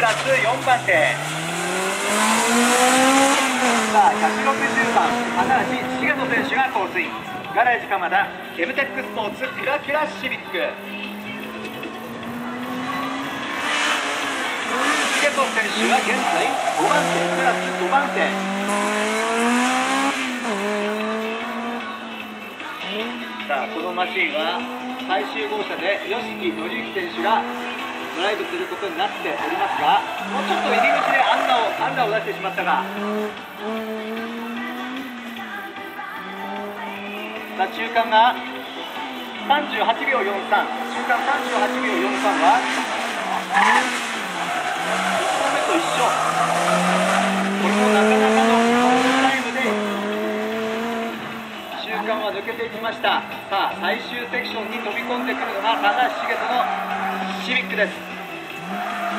クラス4番手。さあ160番花橋重人選手がコースインガレージ鎌田ケムテックスポーツキラキラシビック。重人選手は現在5番手クラス5番手。さあこのマシンは最終号車で吉木紀之選手がドライブすることになっておりますがもうちょっと入り口でアンダーをアンダーを出してしまったがさあ中間が38秒43中間38秒43は1本目と一緒。これもなかなかのタイムで中間は抜けていきました。さあ最終セクションに飛び込んでくるのが高橋茂人のシビックです。